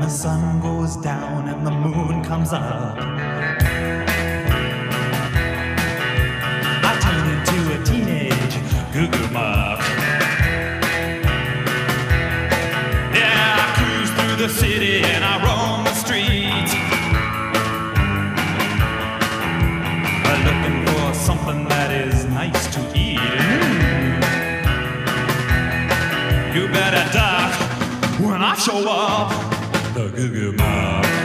the sun goes down and the moon comes up. I turn into a teenage goo goo muck. Yeah, I cruise through the city and I roam the streets. Looking for something that is nice to eat. You better duck when I show up. The goo goo muck.